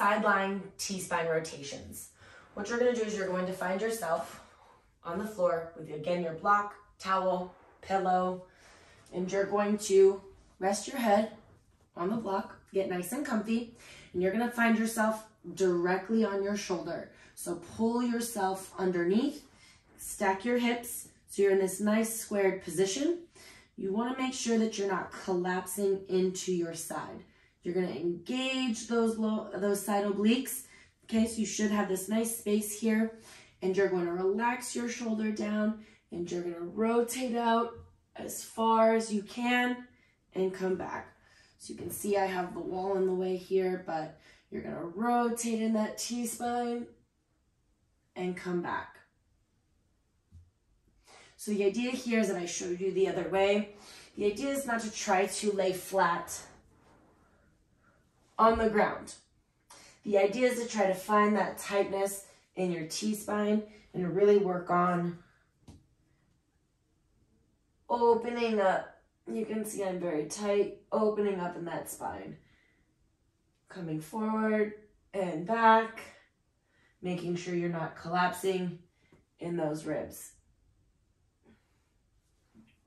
side lying T-spine rotations. What you're gonna do is you're going to find yourself on the floor with, again, your block, towel, pillow, and you're going to rest your head on the block, get nice and comfy, and you're gonna find yourself directly on your shoulder. So pull yourself underneath, stack your hips, so you're in this nice squared position. You wanna make sure that you're not collapsing into your side. You're gonna engage those low, those side obliques. Okay, so you should have this nice space here and you're going to relax your shoulder down and you're going to rotate out as far as you can and come back. So you can see I have the wall in the way here, but you're going to rotate in that T-spine and come back. So the idea here is that I showed you the other way. The idea is not to try to lay flat on the ground. The idea is to try to find that tightness in your T-spine and really work on opening up. You can see I'm very tight, opening up in that spine. Coming forward and back, making sure you're not collapsing in those ribs.